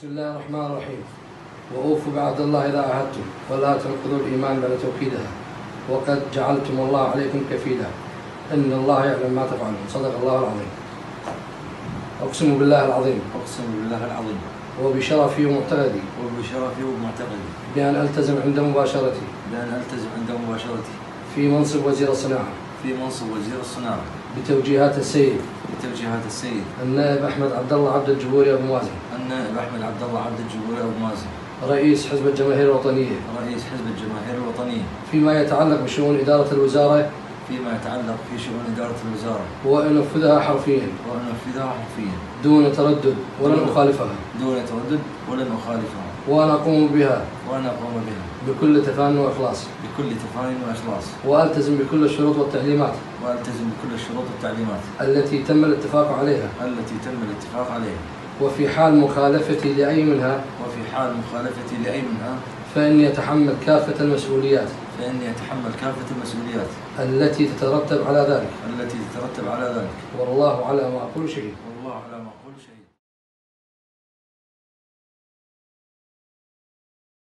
بسم الله الرحمن الرحيم. وأوفوا بعهد الله إذا عاهدتم ولا تنقضوا الإيمان بعد توكيدها. وقد جعلتم الله عليكم كفيلا. إن الله يعلم ما تفعلون. صدق الله العظيم. أقسم بالله العظيم. أقسم بالله العظيم. وبشرفي ومعتقدي. وبشرفي وبمعتقدي بأن ألتزم عند مباشرتي. بأن ألتزم عند مباشرتي. في منصب وزير الصناعة. في منصب وزير الصناعة. بتوجيهات السيد. بتوجيهات السيد. النائب أحمد عبد الله عبد الجبوري أبو مازن النائب أحمد عبد الله عبد الجبوري أبو مازن. رئيس حزب الجماهير الوطنية. رئيس حزب الجماهير الوطنية. فيما يتعلق بشؤون إدارة الوزارة. فيما يتعلق في شؤون إدارة الوزارة. وأنفذها حرفيا. وأنفذها حرفيا. دون تردد ولن أخالفها دون تردد ولن أخالفها وأنا أقوم بها. وأنا أقوم بها. بكل تفان وإخلاص. بكل تفاهم وإخلاص. وألتزم بكل الشروط والتعليمات. وألتزم بكل الشروط والتعليمات. التي تم الاتفاق عليها. التي تم الاتفاق عليها. وفي حال مخالفتي لأي منها وفي حال مخالفتي لأي منها فإني أتحمل كافة المسؤوليات فإني أتحمل كافة المسؤوليات التي تترتب على ذلك. التي تترتب على ذلك. والله على ما أقول شهيد. والله على ما أقول شهيد.